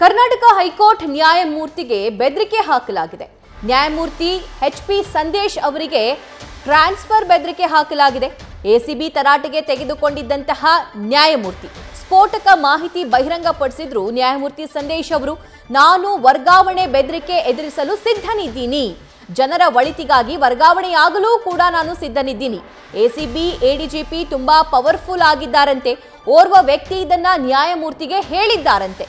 Karnataka high court ನ್ಯಾಯಮೂರ್ತಿಗೆ ಬೆದರಿಕೆ ಹಾಕಲಾಗಿದೆ. ನ್ಯಾಯಮೂರ್ತಿ ಎಚ್ ಪಿ ಸಂದೇಶ್ ಅವರಿಗೆ ಟ್ರಾನ್ಸ್ಫರ್ ಬೆದರಿಕೆ ಹಾಕಲಾಗಿದೆ. ಎಸಿಬಿ ತರಾಟೆಗೆ ತೆಗೆದುಕೊಂಡಿದ್ದಂತಹ ನ್ಯಾಯಮೂರ್ತಿ ಸ್ಫೋಟಕ ಮಾಹಿತಿ ಬಹಿರಂಗಪಡಿಸಿದ್ರು ನ್ಯಾಯಮೂರ್ತಿ ಸಂದೇಶ್ ಅವರು. ನಾನು ವರ್ಗಾವಣೆ ಬೆದರಿಕೆ ಎದುರಿಸಲು ಸಿದ್ಧನಿದ್ದೀನಿ. ಜನರ ಒಳಿತಿಗಾಗಿ ವರ್ಗಾವಣೆಯಾಗಲೂ ಕೂಡ ನಾನು ಸಿದ್ಧನಿದ್ದೀನಿ. ಎಸಿಬಿ ಎಡಿಜಿಪಿ ತುಂಬಾ ಪವರ್ಫುಲ್ ಆಗಿದ್ದಾರಂತೆ. ಓರ್ವ ವ್ಯಕ್ತಿ ಇದನ್ನ ನ್ಯಾಯಮೂರ್ತಿಗೆ ಹೇಳಿದ್ದಾರಂತೆ.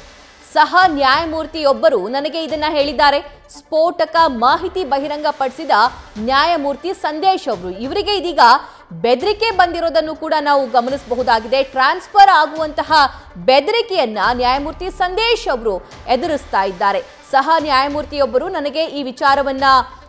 ಸಹ ನ್ಯಾಯಮೂರ್ತಿಯೊಬ್ಬರು ನನಗೆ ಇದನ್ನ ಹೇಳಿದ್ದಾರೆ. ಸ್ಫೋಟಕ ಮಾಹಿತಿ ಬಹಿರಂಗಪಡಿಸಿದ ನ್ಯಾಯಮೂರ್ತಿ ಸಂದೇಶ್ ಅವರು. ಇವರಿಗೆ ಇದೀಗ ಬೆದರಿಕೆ ಬಂದಿರೋದನ್ನು ಕೂಡ ನಾವು ಗಮನಿಸಬಹುದಾಗಿದೆ. ಟ್ರಾನ್ಸ್ಫರ್ ಆಗುವಂತಹ ಬೆದರಿಕೆಯನ್ನ ನ್ಯಾಯಮೂರ್ತಿ ಸಂದೇಶ್ ಅವರು ಎದುರಿಸ್ತಾ ಇದ್ದಾರೆ. ಸಹ ನ್ಯಾಯಮೂರ್ತಿಯೊಬ್ಬರು ನನಗೆ ಈ ವಿಚಾರವನ್ನ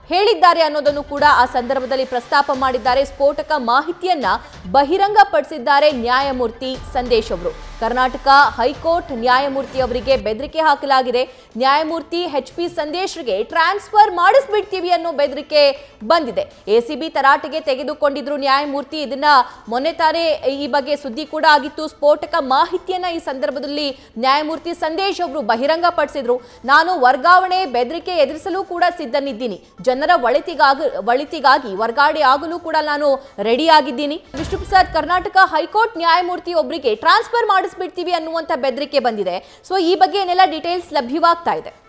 ಹೇಳಿದ್ದಾರೆ ಅನ್ನೋದನ್ನು ಕೂಡ ಆ ಸಂದರ್ಭದಲ್ಲಿ ಪ್ರಸ್ತಾಪ ಮಾಡಿದ್ದಾರೆ. ಸ್ಫೋಟಕ ಮಾಹಿತಿಯನ್ನ ಬಹಿರಂಗಪಡಿಸಿದ್ದಾರೆ ನ್ಯಾಯಮೂರ್ತಿ ಸಂದೇಶ್ ಅವರು. ಕರ್ನಾಟಕ ಹೈಕೋರ್ಟ್ ನ್ಯಾಯಮೂರ್ತಿ ಅವರಿಗೆ ಬೆದರಿಕೆ ಹಾಕಲಾಗಿದೆ. ನ್ಯಾಯಮೂರ್ತಿ ಎಚ್ ಪಿ ಸಂದೇಶ್ಗೆ ಟ್ರಾನ್ಸ್ಫರ್ ಮಾಡಿಸ್ಬಿಡ್ತೀವಿ ಅನ್ನೋ ಬೆದರಿಕೆ ಬಂದಿದೆ. ಎಸಿಬಿ ತರಾಟೆಗೆ ತೆಗೆದುಕೊಂಡಿದ್ರು ನ್ಯಾಯಮೂರ್ತಿ. ಇದನ್ನ ಮೊನ್ನೆ ತಾನೇ ಈ ಬಗ್ಗೆ ಸುದ್ದಿ ಕೂಡ ಆಗಿತ್ತು. ಸ್ಫೋಟಕ ಮಾಹಿತಿಯನ್ನ ಈ ಸಂದರ್ಭದಲ್ಲಿ ನ್ಯಾಯಮೂರ್ತಿ ಸಂದೇಶ್ ಅವರು ಬಹಿರಂಗಪಡಿಸಿದ್ರು. ನಾನು ವರ್ಗಾವಣೆ ಬೆದರಿಕೆ ಎದುರಿಸಲು ಕೂಡ ಸಿದ್ಧನಿದ್ದೀನಿ. ಜನರ ಒಳಿತಿಗಾಗ, ಒಳಿತಿಗಾಗಿ ವರ್ಗಾವಣೆ ಆಗಲು ಕೂಡ ನಾನು ರೆಡಿ ಆಗಿದ್ದೀನಿ ವಿಷ್ಣು ಪ್ರಸಾದ್ ಕರ್ನಾಟಕ ಹೈಕೋರ್ಟ್ ನ್ಯಾಯಮೂರ್ತಿ ಒಬ್ಬರಿಗೆ ಟ್ರಾನ್ಸ್ಫರ್ ಮಾಡಿಸ್ಬಿಡ್ತೀವಿ ಅನ್ನುವಂಥ ಬೆದರಿಕೆ ಬಂದಿದೆ. ಸೊ ಈ ಬಗ್ಗೆ ಏನೆಲ್ಲ ಡೀಟೇಲ್ಸ್ ಲಭ್ಯವಾಗ್ತಾ ಇದೆ?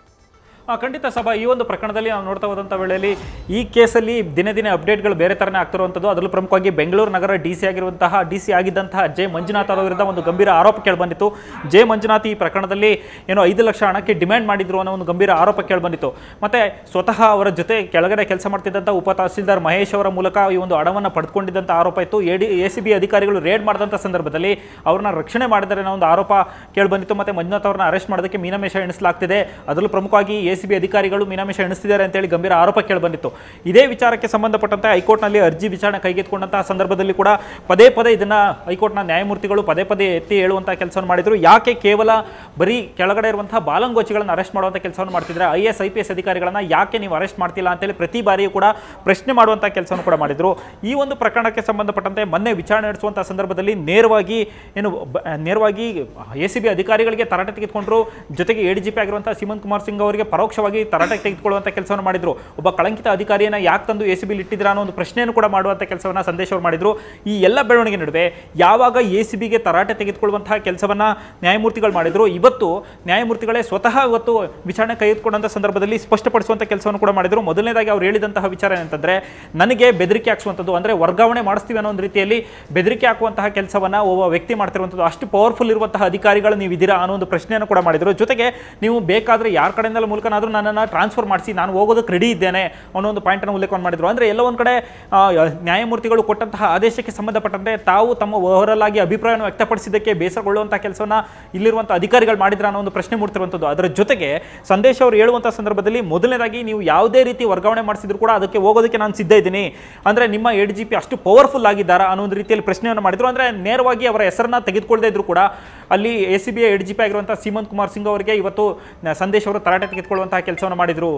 ಖಂಡಿತ ಸಭಾ, ಈ ಒಂದು ಪ್ರಕರಣದಲ್ಲಿ ನಾವು ನೋಡ್ತಾ ಹೋದಂಥ ವೇಳೆಯಲ್ಲಿ ಈ ಕೇಸಲ್ಲಿ ದಿನೇ ದಿನೇ ಅಪ್ಡೇಟ್ಗಳು ಬೇರೆ ಥರನೇ ಆಗ್ತಿರುವಂಥದ್ದು. ಅದರಲ್ಲೂ ಪ್ರಮುಖವಾಗಿ ಬೆಂಗಳೂರು ನಗರ ಡಿ ಸಿ ಆಗಿರುವಂತಹ, ಡಿ ಸಿ ಆಗಿದ್ದಂತಹ ಜೆ ಮಂಜುನಾಥ್ ಅವರ ವಿರುದ್ಧ ಒಂದು ಗಂಭೀರ ಆರೋಪ ಕೇಳಿಬಂದಿತ್ತು. ಜೆ ಮಂಜುನಾಥ್ ಈ ಪ್ರಕರಣದಲ್ಲಿ ಏನೋ ಐದು ಲಕ್ಷ ಹಣಕ್ಕೆ ಡಿಮ್ಯಾಂಡ್ ಮಾಡಿದ್ರು ಅನ್ನೋ ಒಂದು ಗಂಭೀರ ಆರೋಪ ಕೇಳಿಬಂದಿತ್ತು. ಮತ್ತೆ ಸ್ವತಃ ಅವರ ಜೊತೆ ಕೆಳಗಡೆ ಕೆಲಸ ಮಾಡ್ತಿದ್ದಂಥ ಉಪ ತಹಸೀಲ್ದಾರ್ ಮಹೇಶ್ ಅವರ ಮೂಲಕ ಈ ಒಂದು ಹಣವನ್ನು ಪಡೆದುಕೊಂಡಿದ್ದಂಥ ಆರೋಪ ಇತ್ತು. A D A C B ಅಧಿಕಾರಿಗಳು ರೇಡ್ ಮಾಡಿದಂಥ ಸಂದರ್ಭದಲ್ಲಿ ಅವ್ರನ್ನ ರಕ್ಷಣೆ ಮಾಡಿದರೆ ಅನ್ನೋ ಒಂದು ಆರೋಪ ಕೇಳಿಬಂದಿತ್ತು. ಮತ್ತು ಮಂಜುನಾಥ್ ಅವ್ರನ್ನ ಅರೆಸ್ಟ್ ಮಾಡೋದಕ್ಕೆ ಮೀನಮೇಷ ಎಣಿಸಲಾಗ್ತಿದೆ. ಅದರಲ್ಲೂ ಪ್ರಮುಖವಾಗಿ ಎ ಸಿ ಬಿ ಅಧಿಕಾರಿಗಳು ಮೀನಾಮಿಷ ಎಣಿಸ್ತಿದ್ದಾರೆ ಅಂತೇಳಿ ಗಂಭೀರ ಆರೋಪ ಕೇಳಿಬಂದಿತ್ತು. ಇದೇ ವಿಚಾರಕ್ಕೆ ಸಂಬಂಧಪಟ್ಟಂತೆ ಹೈಕೋರ್ಟ್ನಲ್ಲಿ ಅರ್ಜಿ ವಿಚಾರಣೆ ಕೈಗೆತ್ತಿಕೊಂಡಂತಹ ಸಂದರ್ಭದಲ್ಲಿ ಕೂಡ ಪದೇ ಪದೇ ಇದನ್ನ ಹೈಕೋರ್ಟ್ನ ನ್ಯಾಯಮೂರ್ತಿಗಳು ಪದೇ ಪದೇ ಎತ್ತಿ ಹೇಳುವಂತಹ ಕೆಲಸವನ್ನು ಮಾಡಿದ್ರು. ಯಾಕೆ ಕೇವಲ ಬರೀ ಕೆಳಗಡೆ ಇರುವಂತಹ ಬಾಲಂಗೋಚಿಗಳನ್ನು ಅರೆಸ್ಟ್ ಮಾಡುವಂಥ ಕೆಲಸವನ್ನು ಮಾಡ್ತಿದ್ರೆ I S, I P S ಅಧಿಕಾರಿಗಳನ್ನ ಯಾಕೆ ನೀವು ಅರೆಸ್ಟ್ ಮಾಡ್ತಿಲ್ಲ ಅಂತೇಳಿ ಪ್ರತಿ ಬಾರಿಯೂ ಕೂಡ ಪ್ರಶ್ನೆ ಮಾಡುವಂಥ ಕೆಲಸವನ್ನು ಕೂಡ ಮಾಡಿದ್ರು. ಈ ಒಂದು ಪ್ರಕರಣಕ್ಕೆ ಸಂಬಂಧಪಟ್ಟಂತೆ ಮೊನ್ನೆ ವಿಚಾರಣೆ ನಡೆಸುವಂಥ ಸಂದರ್ಭದಲ್ಲಿ ನೇರವಾಗಿ ಏನು ನೇರವಾಗಿ ಎ ಸಿ ಬಿ ಅಧಿಕಾರಿಗಳಿಗೆ ತರಾಟೆ ತೆಗೆದುಕೊಂಡ್ರು. ಜೊತೆಗೆ ಎ ಡಿ ಜಿ ಪಿ ಆಗಿರುವಂತಹ ಸಿಮಂತ್ ಕುಮಾರ್ ಸಿಂಗ್ ಅವರಿಗೆ ಪರೋಕ್ಷವಾಗಿ ತರಾಟೆಗೆ ತೆಗೆದುಕೊಳ್ಳುವಂಥ ಕೆಲಸವನ್ನು ಮಾಡಿದ್ರು. ಒಬ್ಬ ಕಳಂಕಿತ ಅಧಿಕಾರಿಯನ್ನು ಯಾಕೆ ತಂದು ಎ ಸಿ ಅನ್ನೋ ಒಂದು ಪ್ರಶ್ನೆಯನ್ನು ಕೂಡ ಮಾಡುವಂಥ ಕೆಲಸವನ್ನು ಸಂದೇಶ ಅವರು ಮಾಡಿದ್ರು. ಈ ಎಲ್ಲ ಬೆಳವಣಿಗೆ ನಡುವೆ ಯಾವಾಗ ಎ ಸಿ ಬಿಗೆ ತರಾಟೆ ತೆಗೆದುಕೊಳ್ಳುವಂತಹ ಕೆಲಸವನ್ನು ನ್ಯಾಯಮೂರ್ತಿಗಳು ಮಾಡಿದ್ರು, ಇವತ್ತು ನ್ಯಾಯಮೂರ್ತಿಗಳೇ ಸ್ವತಃ ಇವತ್ತು ವಿಚಾರಣೆ ಕೈಗೆತ್ಕೊಂಡಂಥ ಸಂದರ್ಭದಲ್ಲಿ ಸ್ಪಷ್ಟಪಡಿಸುವಂಥ ಕೆಲಸವನ್ನು ಕೂಡ ಮಾಡಿದ್ರು. ಮೊದಲನೇದಾಗಿ ಅವ್ರು ಹೇಳಿದಂತಹ ವಿಚಾರ ಏನಂತಂದ್ರೆ, ನನಗೆ ಬೆದರಿಕೆ ಹಾಕಿಸುವಂಥದ್ದು, ಅಂದರೆ ವರ್ಗಾವಣೆ ಮಾಡಿಸ್ತೀವಿ ಅನ್ನೋ ಒಂದು ರೀತಿಯಲ್ಲಿ ಬೆದರಿಕೆ ಹಾಕುವಂತಹ ಕೆಲಸವನ್ನು ಒಬ್ಬ ವ್ಯಕ್ತಿ ಮಾಡ್ತಿರುವಂಥದ್ದು, ಅಷ್ಟು ಪವರ್ಫುಲ್ ಇರುವಂತಹ ಅಧಿಕಾರಿಗಳು ನೀವು ಇದ್ದೀರಾ ಅನ್ನೋ ಒಂದು ಪ್ರಶ್ನೆಯನ್ನು ಕೂಡ ಮಾಡಿದರು. ಜೊತೆಗೆ ನೀವು ಬೇಕಾದರೆ ಯಾರ ಕಡೆಯಿಂದಲೂ ಮೂಲಕನಾದರೂ ನನ್ನನ್ನು ಟ್ರಾನ್ಸ್ಫರ್ ಮಾಡಿಸಿ ನಾನು ಹೋಗೋದಕ್ಕೆ ರೆಡಿ ಇದ್ದೇನೆ ಅನ್ನೋ ಒಂದು ಪಾಯಿಂಟನ್ನು ಉಲ್ಲೇಖವನ್ನು ಮಾಡಿದ್ರು. ಅಂದರೆ ಎಲ್ಲ ಒಂದು ಕಡೆ ನ್ಯಾಯಮೂರ್ತಿಗಳು ಕೊಟ್ಟಂತಹ ಆದೇಶಕ್ಕೆ ಸಂಬಂಧಪಟ್ಟಂತೆ ತಾವು ತಮ್ಮ ಓವರಲ್ ಅಭಿಪ್ರಾಯವನ್ನು ವ್ಯಕ್ತಪಡಿಸಿದ್ದಕ್ಕೆ ಬೇಸರಗೊಳ್ಳುವಂಥ ಕೆಲಸವನ್ನು ಇಲ್ಲಿರುವಂಥ ಅಧಿಕಾರಿಗಳು ಮಾಡಿದ್ರೆ ಅನ್ನೋ ಒಂದು ಪ್ರಶ್ನೆ ಮೂಡ್ತಿರುವಂಥದ್ದು. ಅದರ ಜೊತೆಗೆ ಸಂದೇಶ ಅವರು ಹೇಳುವಂಥ ಸಂದರ್ಭದಲ್ಲಿ ಮೊದಲನೇದಾಗಿ ನೀವು ಯಾವುದೇ ರೀತಿ ವರ್ಗಾವಣೆ ಮಾಡಿಸಿದ್ರು ಕೂಡ ಅದಕ್ಕೆ ಹೋಗೋದಕ್ಕೆ ನಾನು ಸಿದ್ಧ ಇದ್ದೀನಿ. ಅಂದರೆ ನಿಮ್ಮ ಎಡ್ ಜಿ ಪಿ ಅಷ್ಟು ಪವರ್ಫುಲ್ ಆಗಿದ್ದಾರಾ ಅನ್ನೋ ಒಂದು ರೀತಿಯಲ್ಲಿ ಪ್ರಶ್ನೆಯನ್ನು ಮಾಡಿದ್ರು. ಅಂದರೆ ನೇರವಾಗಿ ಅವರ ಹೆಸರನ್ನ ತೆಗೆದುಕೊಳ್ಳದೇ ಇದ್ರು ಕೂಡ ಅಲ್ಲಿ A C B A D G P ಆಗಿರುವಂಥ ಸೀಮಂತ್ ಕುಮಾರ್ ಸಿಂಗ್ ಅವರಿಗೆ ಇವತ್ತು ಸಂದೇಶ ಅವರು ತರಾಟೆ ತೆಗೆದುಕೊಳ್ಳುವಂತಹ ಕೆಲಸವನ್ನು ಮಾಡಿದ್ರು.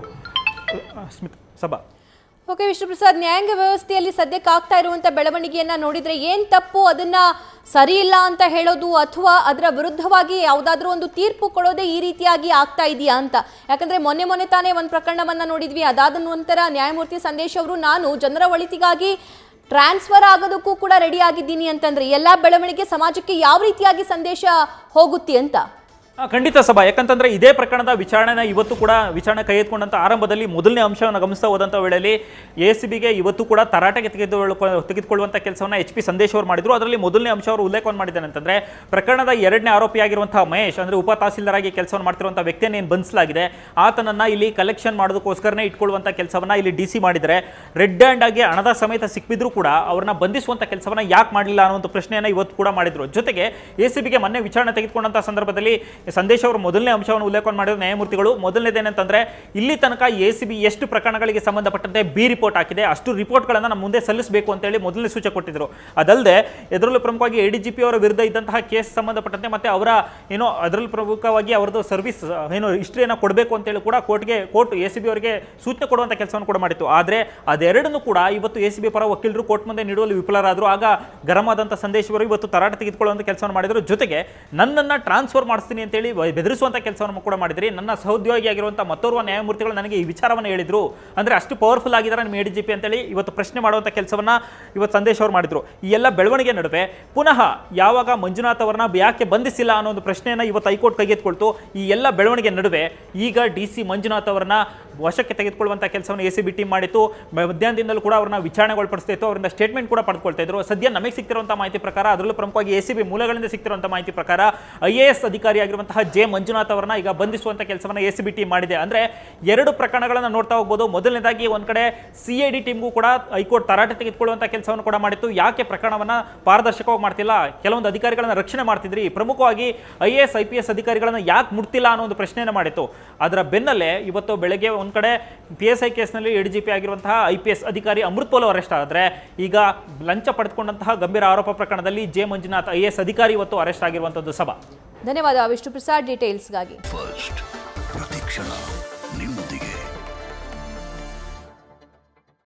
ಸ್ಮಿತ್, ಸಭಾ. ಓಕೆ ವಿಷ್ಣು ಪ್ರಸಾದ್ ನ್ಯಾಯಾಂಗ ವ್ಯವಸ್ಥೆಯಲ್ಲಿ ಸದ್ಯಕ್ಕೆ ಆಗ್ತಾ ಇರುವಂತ ಬೆಳವಣಿಗೆಯನ್ನ ನೋಡಿದ್ರೆ ಏನ್ ತಪ್ಪು? ಅದನ್ನ ಸರಿ ಇಲ್ಲ ಅಂತ ಹೇಳೋದು ಅಥವಾ ಅದರ ವಿರುದ್ಧವಾಗಿ ಯಾವುದಾದ್ರೂ ಒಂದು ತೀರ್ಪು ಕೊಡೋದೇ ಈ ರೀತಿಯಾಗಿ ಆಗ್ತಾ ಇದೆಯಾ ಅಂತ? ಯಾಕಂದ್ರೆ ಮೊನ್ನೆ ಮೊನ್ನೆ ತಾನೇ ಒಂದು ಪ್ರಕರಣವನ್ನ ನೋಡಿದ್ವಿ. ಅದಾದ ನಂತರ ನ್ಯಾಯಮೂರ್ತಿ ಸಂದೇಶ್ ಅವರು, ನಾನು ಜನರ ಒಳಿತಿಗಾಗಿ ಟ್ರಾನ್ಸ್ಫರ್ ಆಗೋದಕ್ಕೂ ಕೂಡ ರೆಡಿ ಆಗಿದ್ದೀನಿ ಅಂತಂದ್ರೆ, ಎಲ್ಲಾ ಬೆಳವಣಿಗೆ ಸಮಾಜಕ್ಕೆ ಯಾವ ರೀತಿಯಾಗಿ ಸಂದೇಶ ಹೋಗುತ್ತೆ ಅಂತ? ಖಂಡಿತ ಸಭಾ. ಯಾಕಂತಂದ್ರೆ ಇದೇ ಪ್ರಕರಣದ ವಿಚಾರಣೆನ ಇವತ್ತು ಕೂಡ ವಿಚಾರಣೆ ಕೈ ಆರಂಭದಲ್ಲಿ ಮೊದಲನೇ ಅಂಶವನ್ನು ಗಮನಿಸ್ತಾ ಹೋದಂಥ ವೇಳೆಯಲ್ಲಿ ಎ ಸಿ ಬಿಗೆ ಇವತ್ತು ಕೂಡ ತರಾಟೆಗೆ ತೆಗೆದುಕೊಳ್ಳ ತೆಗೆದುಕೊಳ್ಳುವಂಥ ಕೆಲಸವನ್ನು ಎಚ್ ಪಿ ಸಂದೇಶ್ ಅವರು ಮಾಡಿದ್ರು. ಅದರಲ್ಲಿ ಮೊದಲನೇ ಅಂಶ ಅವರು ಉಲ್ಲೇಖವನ್ನು ಮಾಡಿದ್ದಾನೆ ಅಂತಂದ್ರೆ, ಪ್ರಕರಣದ ಎರಡನೇ ಆರೋಪಿಯಾಗಿರುವಂತಹ ಮಹೇಶ್, ಅಂದ್ರೆ ಉಪ ತಹಸೀಲ್ದಾರ್ ಆಗಿ ಕೆಲಸವನ್ನು ಮಾಡ್ತಿರುವಂತಹ ವ್ಯಕ್ತಿಯನ್ನು ಏನು ಬಂಧಿಸಲಾಗಿದೆ, ಆತನನ್ನ ಇಲ್ಲಿ ಕಲೆಕ್ಷನ್ ಮಾಡೋದಕ್ಕೋಸ್ಕರನೇ ಇಟ್ಕೊಳ್ಳುವಂಥ ಕೆಲಸವನ್ನ ಇಲ್ಲಿ ಡಿ ಸಿ ಮಾಡಿದರೆ, ರೆಡ್ ಹ್ಯಾಂಡ್ ಆಗಿ ಹಣದ ಸಮೇತ ಸಿಕ್ಕಿದ್ರೂ ಕೂಡ ಅವ್ರನ್ನ ಬಂಧಿಸುವಂಥ ಕೆಲಸವನ್ನ ಯಾಕೆ ಮಾಡಲಿಲ್ಲ ಅನ್ನೋ ಒಂದು ಪ್ರಶ್ನೆಯನ್ನು ಇವತ್ತು ಕೂಡ ಮಾಡಿದ್ರು. ಜೊತೆಗೆ ಎ ಸಿ ಬಿಗೆ ಮೊನ್ನೆ ವಿಚಾರಣೆ ತೆಗೆದುಕೊಂಡಂಥ ಸಂದರ್ಭದಲ್ಲಿ ಸಂದೇಶ್ ಅವರು ಮೊದಲನೇ ಅಂಶವನ್ನು ಉಲ್ಲೇಖ ಮಾಡಿದ್ರು ನ್ಯಾಯಮೂರ್ತಿಗಳು, ಮೊದಲನೇದೇನಂತಂದ್ರೆ ಇಲ್ಲಿ ತನಕ ಎ ಸಿ ಬಿ ಎಷ್ಟು ಪ್ರಕರಣಗಳಿಗೆ ಸಂಬಂಧಪಟ್ಟಂತೆ ಬಿ ರಿಪೋರ್ಟ್ ಹಾಕಿದೆ, ಅಷ್ಟು ರಿಪೋರ್ಟ್ಗಳನ್ನು ನಮ್ಮ ಮುಂದೆ ಸಲ್ಲಿಸಬೇಕು ಅಂತೇಳಿ ಮೊದಲನೇ ಸೂಚನೆ ಕೊಟ್ಟಿದ್ರು. ಅದಲ್ಲದೆ ಇದರಲ್ಲೂ ಪ್ರಮುಖವಾಗಿ ಎ ಡಿ ಜಿ ಪಿ ಅವರ ವಿರುದ್ಧ ಇದ್ದಂತಹ ಕೇಸ್ ಸಂಬಂಧಪಟ್ಟಂತೆ ಮತ್ತೆ ಅವರ ಏನೋ ಅದರಲ್ಲಿ ಪ್ರಮುಖವಾಗಿ ಅವರದ್ದು ಸರ್ವಿಸ್, ಏನು ಹಿಸ್ಟ್ರಿಯನ್ನು ಕೊಡಬೇಕು ಅಂತೇಳಿ ಕೂಡ ಕೋರ್ಟ್ಗೆ, ಕೋರ್ಟ್ ಎ ಸಿ ಬಿ ಅವರಿಗೆ ಸೂಚನೆ ಕೊಡುವಂಥ ಕೆಲಸವನ್ನು ಕೂಡ ಮಾಡಿತ್ತು. ಆದರೆ ಅದೆರಡನ್ನು ಕೂಡ ಇವತ್ತು ಎ ಸಿ ಬಿ ಪರ ವಕೀಲರು ಕೋರ್ಟ್ ಮುಂದೆ ನೀಡುವಲ್ಲಿ ವಿಫಲರಾದರು. ಆಗ ಗರಂ ಆದಂಥ ಸಂದೇಶವರು ಇವತ್ತು ತರಾಟೆ ತೆಗೆದುಕೊಳ್ಳುವಂಥ ಕೆಲಸವನ್ನು ಮಾಡಿದರು. ಜೊತೆಗೆ ನನ್ನನ್ನು ಟ್ರಾನ್ಸ್ಫರ್ ಮಾಡಿಸ್ತೀನಿ ಅಂತ ಅಂತೇಳಿ ಬೆದರಿಸುವಂಥ ಕೆಲಸವನ್ನು ಕೂಡ ಮಾಡಿದ್ರಿ. ನನ್ನ ಸಹೋದ್ಯೋಗಿ ಆಗಿರುವಂಥ ಮತ್ತೋರ್ವ ನ್ಯಾಯಮೂರ್ತಿಗಳು ನನಗೆ ಈ ವಿಚಾರವನ್ನು ಹೇಳಿದರು. ಅಂದರೆ ಅಷ್ಟು ಪವರ್ಫುಲ್ ಆಗಿದ್ದಾರೆ ನಿಮ್ಮ ಎ ಡಿ ಜಿ ಪಿ ಅಂತೇಳಿ ಇವತ್ತು ಪ್ರಶ್ನೆ ಮಾಡುವಂಥ ಕೆಲಸವನ್ನು ಇವತ್ತು ಸಂದೇಶ್ ಅವರು ಮಾಡಿದರು. ಈ ಎಲ್ಲ ಬೆಳವಣಿಗೆ ನಡುವೆ ಪುನಃ ಯಾವಾಗ ಮಂಜುನಾಥ್ ಅವರನ್ನ ಯಾಕೆ ಬಂಧಿಸಿಲ್ಲ ಅನ್ನೋ ಒಂದು ಪ್ರಶ್ನೆಯನ್ನು ಇವತ್ತು ಹೈಕೋರ್ಟ್ ಕೈಗೆತ್ಕೊಳ್ತು ಈ ಎಲ್ಲ ಬೆಳವಣಿಗೆ ನಡುವೆ ಈಗ ಡಿ ಸಿ ಮಂಜುನಾಥ್ ಅವರನ್ನ ವಶಕ್ಕೆ ತೆಗೆದುಕೊಳ್ಳುವಂಥ ಕೆಲಸವನ್ನು ಎ ಸಿ ಬಿ ಟೀಮ್ ಮಾಡಿತ್ತು. ಮಧ್ಯಾಹ್ನದಿಂದಲೂ ಕೂಡ ಅವರನ್ನ ವಿಚಾರಣೆಗೊಳಪಡಿಸ್ತಾ ಇತ್ತು ಅವರಿಂದ ಸ್ಟೇಟ್ಮೆಂಟ್ ಕೂಡ ಪಡ್ಕೊಳ್ತಾ ಇದ್ರು. ಸದ್ಯ ನಮಗೆ ಸಿಗ್ತಿರುವಂಥ ಮಾಹಿತಿ ಪ್ರಕಾರ, ಅದರಲ್ಲೂ ಪ್ರಮುಖವಾಗಿ ಎ ಸಿ ಬಿ ಮೂಲಗಳಿಂದ ಸಿಗ್ತಿರುವಂಥ ಮಾಹಿತಿ ಪ್ರಕಾರ ಐ ಎ ಎಸ್ ಅಧಿಕಾರಿಯಾಗಿರುವಂತಹ ಜೆ ಮಂಜುನಾಥ್ ಅವರನ್ನ ಈಗ ಬಂಧಿಸುವಂಥ ಕೆಲಸವನ್ನು ಎ ಸಿ ಬಿ ಟೀಮ್ ಮಾಡಿದೆ. ಅಂದ್ರೆ ಎರಡು ಪ್ರಕರಣಗಳನ್ನು ನೋಡ್ತಾ ಹೋಗ್ಬೋದು. ಮೊದಲನೇದಾಗಿ ಒಂದು ಕಡೆ ಸಿ ಐ ಡಿ ಟೀಮ್ಗೂ ಕೂಡ ಹೈಕೋರ್ಟ್ ತರಾಟೆ ತೆಗೆದುಕೊಳ್ಳುವಂಥ ಕೆಲಸವನ್ನು ಕೂಡ ಮಾಡಿತ್ತು. ಯಾಕೆ ಪ್ರಕರಣವನ್ನ ಪಾರದರ್ಶಕವಾಗಿ ಮಾಡ್ತಿಲ್ಲ? ಕೆಲವೊಂದು ಅಧಿಕಾರಿಗಳನ್ನು ರಕ್ಷಣೆ ಮಾಡ್ತಿದ್ರಿ. ಪ್ರಮುಖವಾಗಿ I A S, I P S ಅಧಿಕಾರಿಗಳನ್ನು ಯಾಕೆ ಮುಟ್ತಿಲ್ಲ ಅನ್ನೋ ಒಂದು ಪ್ರಶ್ನೆಯನ್ನು ಮಾಡಿತ್ತು. ಅದರ ಬೆನ್ನಲ್ಲೇ ಇವತ್ತು ಬೆಳಗ್ಗೆ ಒಂದ್ ಕಡೆ ಪಿ ಎಸ್ ಐ ಕೇಸ್ನಲ್ಲಿ ಎ ಡಿ ಜಿ ಪಿ ಆಗಿರುವಂತಹ ಐ ಪಿ ಎಸ್ ಅಧಿಕಾರಿ ಅಮೃತ್ ಪೋಲ್ ಅರೆಸ್ಟ್ ಆದರೆ ಈಗ ಲಂಚ ಪಡೆದುಕೊಂಡಂತಹ ಗಂಭೀರ ಆರೋಪ ಪ್ರಕರಣದಲ್ಲಿ ಜೆ ಮಂಜುನಾಥ್ ಐ ಎಸ್ ಅಧಿಕಾರಿ ಇವತ್ತು ಅರೆಸ್ಟ್ ಆಗಿರುವಂಥದ್ದು ಸಭಾ. ಧನ್ಯವಾದ ವಿಷ್ಣು ಪ್ರಸಾದ್ ಡೀಟೇಲ್ಸ್ಗಾಗಿ ಫಸ್ಟ್ ಪ್ರತಿಕ್ಷಣ. ನಿಮ್ಮೊಂದಿಗೆ